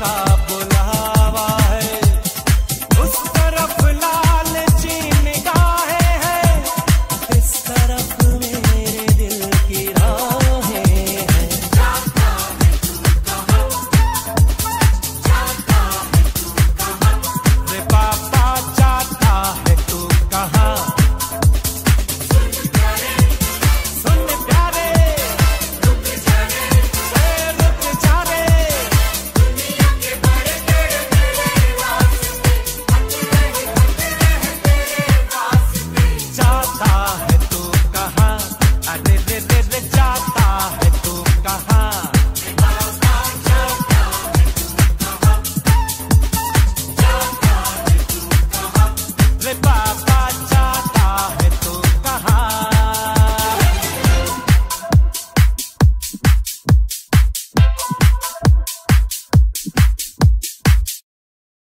का